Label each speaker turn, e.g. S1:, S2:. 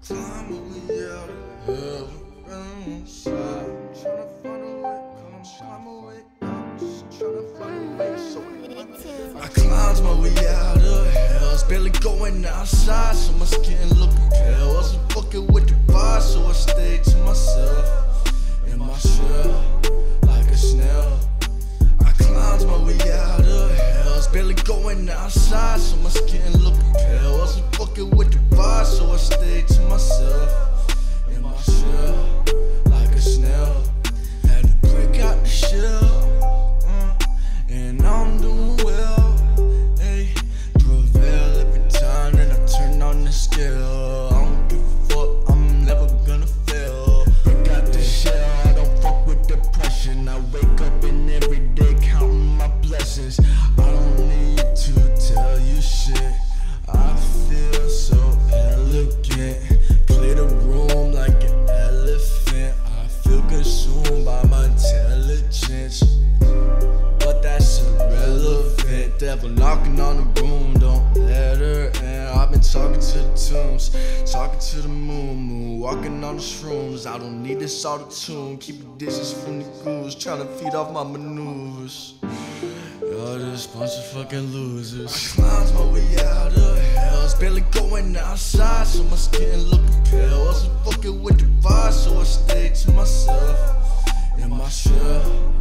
S1: I climbed my way out of hell. It's barely going outside, so my skin looking pale. Wasn't fucking with the vibe, so I stayed to myself. In my shell, like a snail. I climbed my way out of hell. It's barely going outside, so my skin looking pale. Wasn't fucking with the vibe, stayed to myself. In my shell, Devil knocking on the room, don't let her in. I've been talking to the tombs, talking to the moon, moon, walking on the shrooms. I don't need this auto tune, keep the distance from the goose, trying to feed off my maneuvers. Y'all just bunch of fucking losers. Climbed my way out of hell, it's barely going outside, so my skin looking pale. Wasn't fucking with the vibe, so I stayed to myself. In my shell,